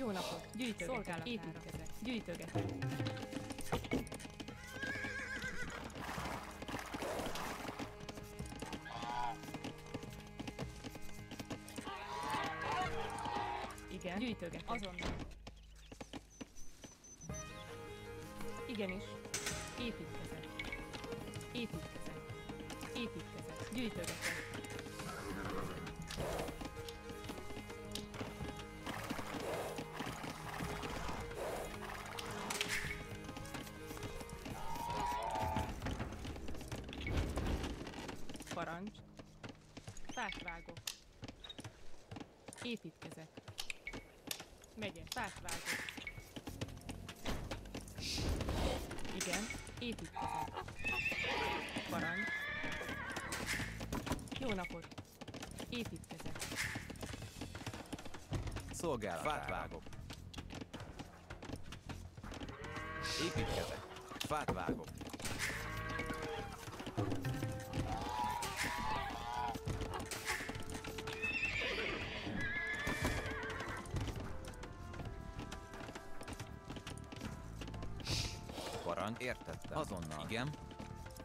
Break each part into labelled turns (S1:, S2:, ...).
S1: Jó napot! Gyűjtögetek, építkezek, gyűjtögetek. Igen, gyűjtögetek. Azonnal. Igenis. Építkezek. Építkezek. Építkezek. Gyűjtögetek. Építkezek. Megyek. Fát vágok. Igen, építkezek. Parancs. Jó napot. Építkezek.
S2: Szolgálat. Fát vágok. Építkezek. Fát vágok. Értettem. Azonnal. Igen.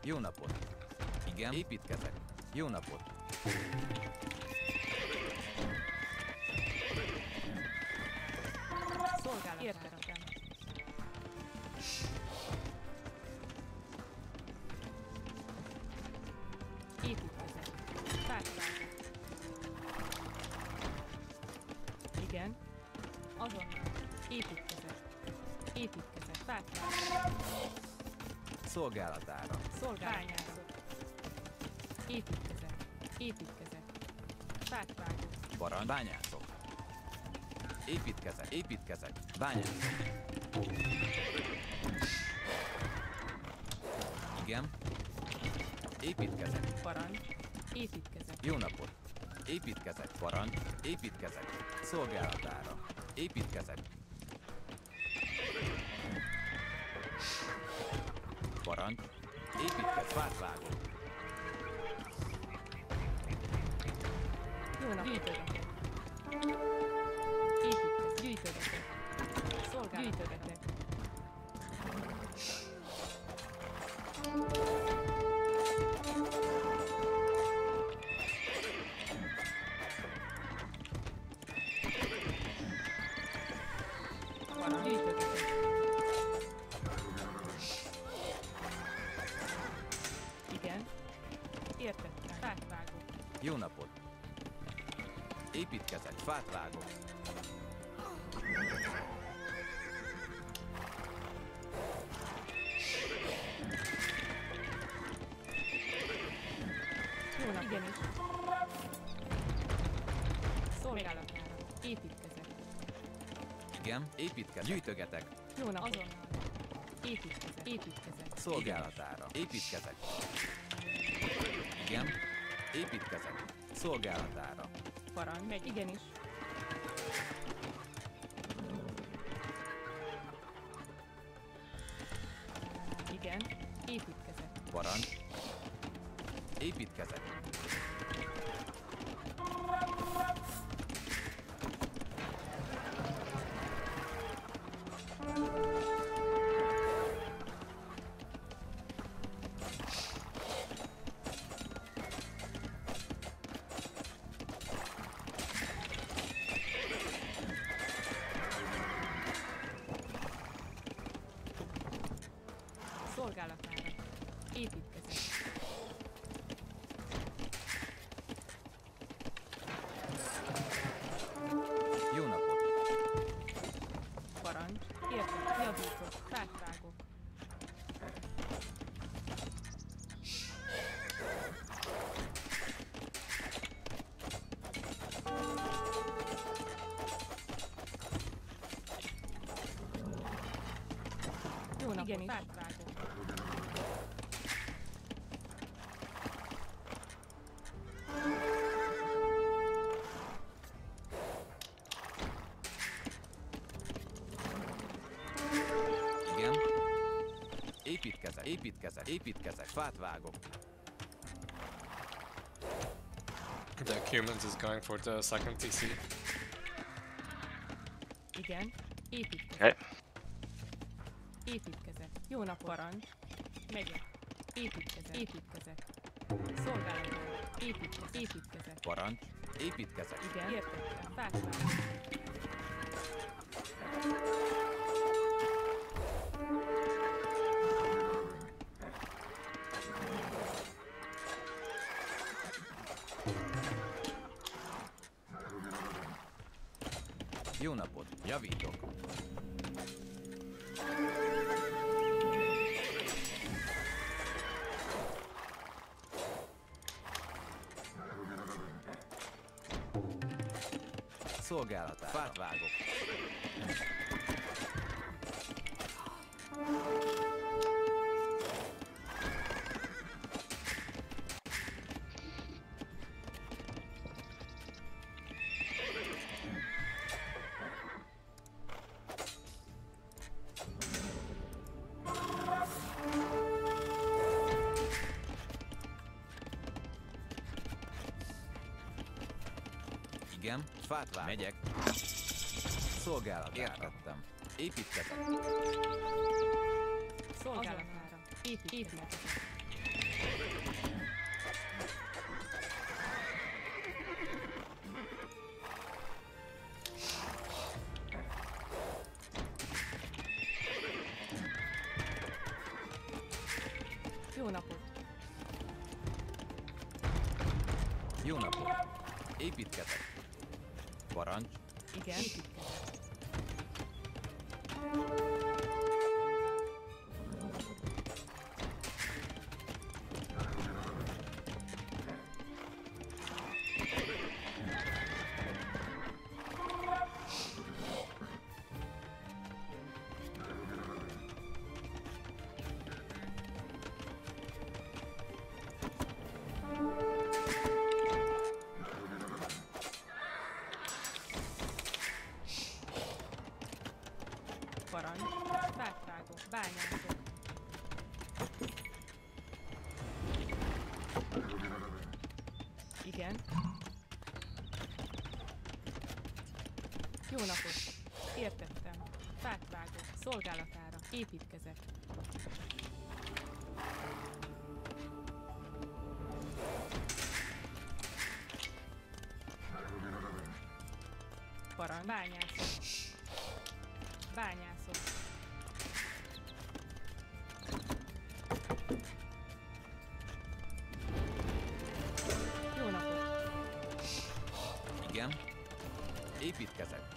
S2: Jó napot. Igen. Építkezek. Jó napot.
S1: Szolgálat. Értettem.
S2: Szolgálatára.
S1: Szolgálányázok. Építkezek. Építkezek. Fát vágok.
S2: Parancs. Bányászok. Építkezek. Építkezek. Bányászok. Igen. Építkezek.
S1: Parancs. Építkezek.
S2: Jó napot. Építkezek. Parancs. Építkezek. Szolgálatára. Építkezek. Parancs. Építkezek. Fát vágok.
S1: Jó napot. Gyűjtögetek. Építkezek. Gyűjtögetek. Szolgál. Gyűjtögetek. Fát vágok.
S2: Jó.
S1: Igenis. Szolgálatára. Építkezek.
S2: Igen. Építkezek. Gyűjtögetek.
S1: Jó nap. Azonnal. Építkezek. Építkezek.
S2: Szolgálatára. Építkezek. Igen. Építkezek. Szolgálatára.
S1: Parancs. Megy. Igenis. Építkezek.
S2: Parancs. Építkezek.
S1: Építkezek.
S2: Jó napot.
S1: Parancs. Értek. Javítok. Fát vágok. Jó napot. Igenis. Fát
S2: Építkezek. Építkezek. Fát vágok.
S3: The humans is going for the second TC.
S1: Igen. Építkezek.
S3: Okay.
S1: Építkezek. Jó nap, parancs. Megyek. Építkezek. Építkezek. Szolgálatom. Építkezek. Építkezek.
S2: Parancs. Építkezek.
S1: Igen. Értettem. Fát vágok.
S2: Jó napot. Javítok. Szolgálatára. Fát vágok. Igen, fát vágok. Megyek. Szolgálatára. Értettem. Építkezek.
S1: Szolgálatára. Épít. Építkezek. Jó napot!
S2: Jó napot. Építkezek. Parancs.
S1: Igen. Jó napot! Értettem. Fát vágok. Szolgálatára. Építkezek. Parancs. Bányászok. Bányászok. Jó napot!
S2: Igen. Építkezek.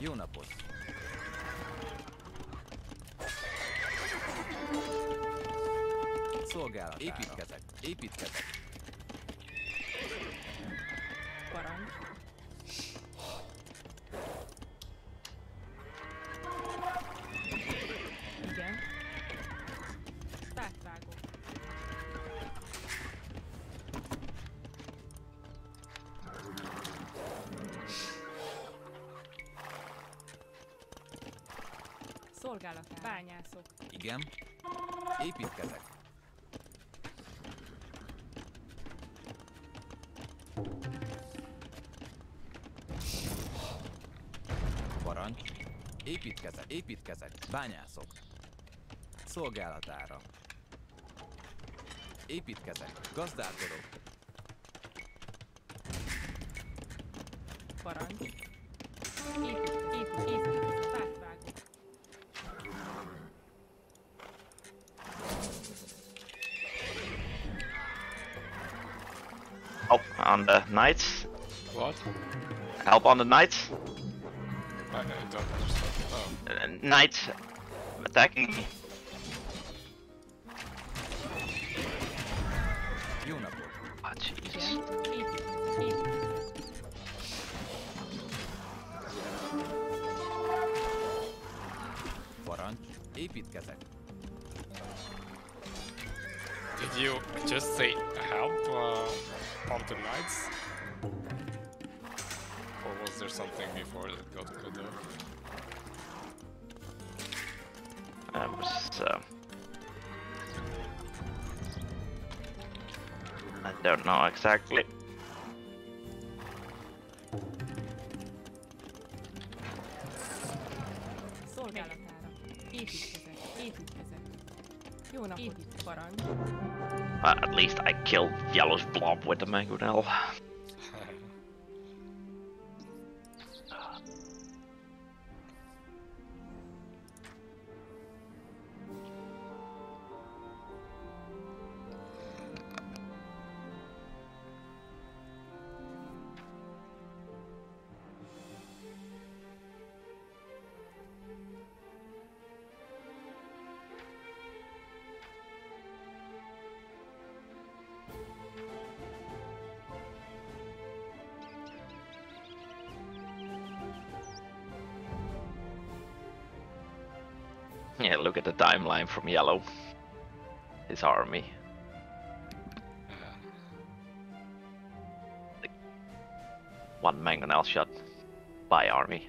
S2: Jó napot. Szolgálat. Építkezek. Építkezek.
S1: Parancs. Igen. Fát vágok. Szolgálatán. Bányászok.
S2: Igen. Építkezek. Parancs. Építkezek. Építkezek. Bányászok. Szolgálatára. Építkezek. Gazdálkodok.
S1: Parancs. Épít,
S3: on the knight.
S4: What?
S3: Help on the knight.
S4: I, I don't understand. Oh.
S3: Knight attacking me.
S2: Oh.
S4: Did you just say help? Uh on the knights? Or was there something before that got good there?
S3: I was. Uh, I don't know exactly.
S1: Szolgálatára. Építkezek. Építkezek. Jó napot. Parancs.
S3: At least I killed Yellow's blob with the mangonel. Yeah, look at the timeline from Yellow. His army. One mangonel shot by army.